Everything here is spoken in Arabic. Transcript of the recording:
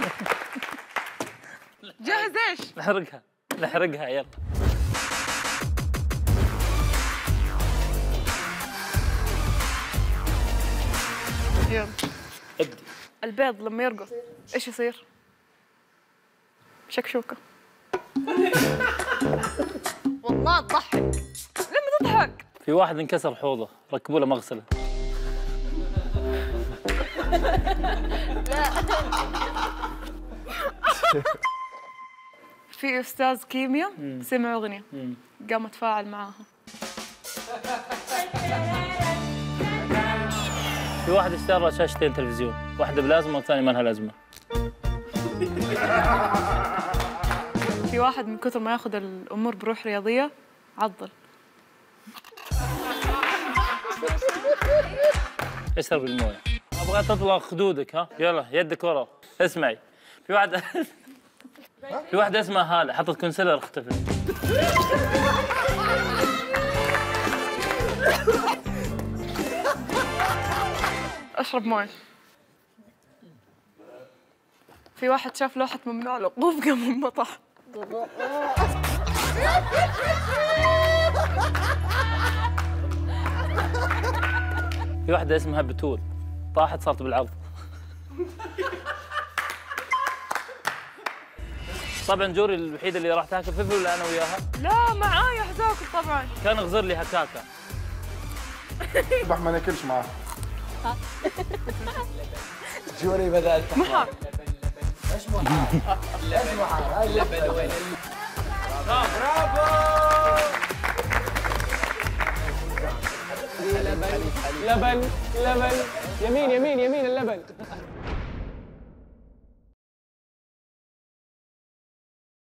جاهز إيش؟ نحرقها. نحرقها يلا. يلا. ابدي البيض لما يرقص إيش يصير؟ شكشوكة. والله تضحك. لما تضحك. في واحد انكسر حوضه ركبوا له مغسلة. في أستاذ كيمياء سمع أغنية. قام اتفاعل معاها. في واحد اشترى شاشتين تلفزيون واحدة بلازمة والثانيه ما لها لازمة. في واحد من كثر ما ياخذ الأمور بروح رياضية عضل. اشرب الموية. أبغى تطلع خدودك ها؟ يلا يدك ورا. اسمعي. في واحد في واحدة اسمها هالة حطت كونسيلر اختفت. أشرب مويه في واحد شاف لوحة ممنوع الوقوف قام انبطح في واحدة اسمها بتول طاحت صارت بالعرض. طبعا جوري الوحيدة اللي راح تاكل فلفل ولا أنا وياها؟ لا معايا حذاكم طبعا. كان اغزر لي هكاكا. صبح ما ناكلش معاه جوري بدأ محار لبن لبن. يمين يمين يمين اللبن.